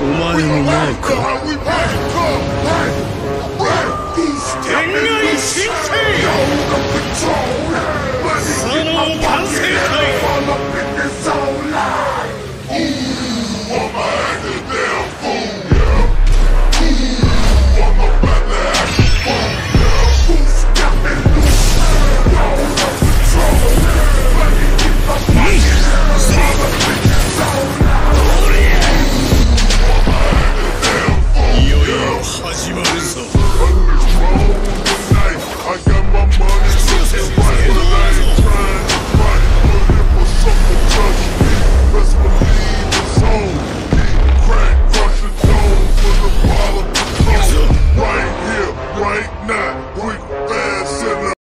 お前もないか？Wake